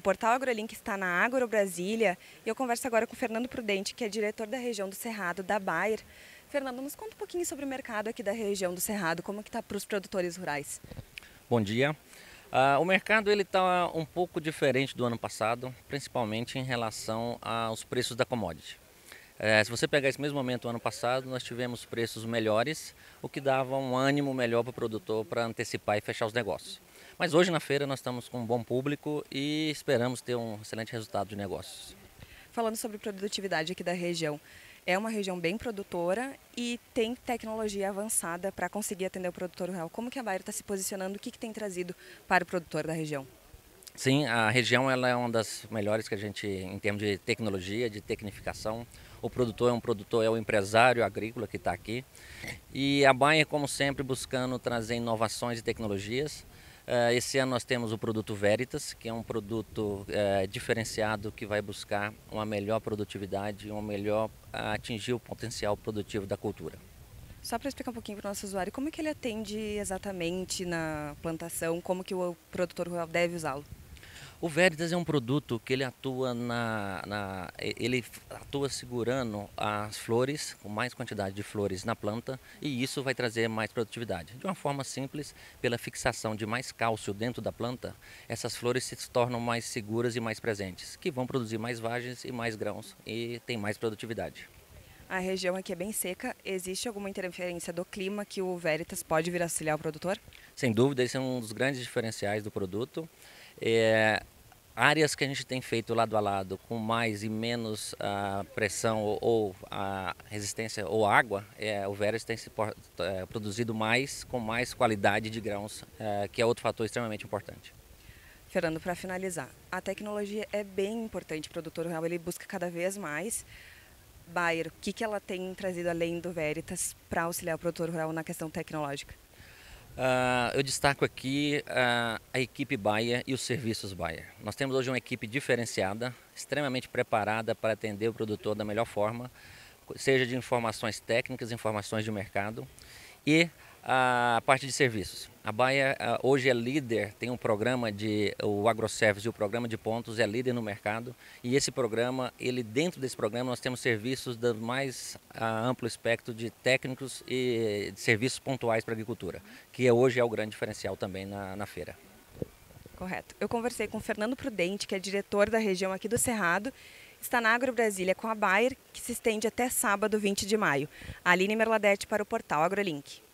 Portal AgroLink está na Agro Brasília e eu converso agora com o Fernando Prudente, que é diretor da região do Cerrado, da Bayer. Fernando, nos conta um pouquinho sobre o mercado aqui da região do Cerrado, como que está para os produtores rurais. Bom dia. Uh, o mercado ele está um pouco diferente do ano passado, principalmente em relação aos preços da commodity. É, se você pegar esse mesmo momento ano passado, nós tivemos preços melhores, o que dava um ânimo melhor para o produtor para antecipar e fechar os negócios. Mas hoje na feira nós estamos com um bom público e esperamos ter um excelente resultado de negócios. Falando sobre produtividade aqui da região, é uma região bem produtora e tem tecnologia avançada para conseguir atender o produtor rural. Como que a Bayer está se posicionando? O que, que tem trazido para o produtor da região? Sim, a região ela é uma das melhores que a gente, em termos de tecnologia, de tecnificação. O produtor é um produtor, é o empresário agrícola que está aqui. E a Bayer, como sempre, buscando trazer inovações e tecnologias. Uh, esse ano nós temos o produto Veritas, que é um produto uh, diferenciado que vai buscar uma melhor produtividade, uma melhor atingir o potencial produtivo da cultura. Só para explicar um pouquinho para o nosso usuário, como que ele atende exatamente na plantação, como que o produtor rural deve usá-lo? O Veritas é um produto que ele atua na, na, ele atua segurando as flores com mais quantidade de flores na planta e isso vai trazer mais produtividade. De uma forma simples, pela fixação de mais cálcio dentro da planta, essas flores se tornam mais seguras e mais presentes, que vão produzir mais vagens e mais grãos e tem mais produtividade. A região aqui é bem seca. Existe alguma interferência do clima que o Veritas pode vir auxiliar o produtor? Sem dúvida, esse é um dos grandes diferenciais do produto. É, áreas que a gente tem feito lado a lado com mais e menos uh, pressão ou, ou a resistência ou água, é, o Veras tem se é, produzido mais com mais qualidade de grãos, é, que é outro fator extremamente importante. Fernando, para finalizar, a tecnologia é bem importante o produtor rural, ele busca cada vez mais. Bayer, o que, que ela tem trazido além do Veritas para auxiliar o produtor rural na questão tecnológica? Uh, eu destaco aqui uh, a equipe Bayer e os serviços Bayer. Nós temos hoje uma equipe diferenciada, extremamente preparada para atender o produtor da melhor forma, seja de informações técnicas, informações de mercado e a parte de serviços. A Baia hoje é líder, tem um programa de o AgroService o programa de pontos é líder no mercado e esse programa, ele dentro desse programa nós temos serviços do mais amplo espectro de técnicos e de serviços pontuais para a agricultura, que é, hoje é o grande diferencial também na, na feira. Correto. Eu conversei com o Fernando Prudente, que é diretor da região aqui do Cerrado, está na Agro Brasília com a Bayer, que se estende até sábado 20 de maio. Aline Merladete para o portal AgroLink.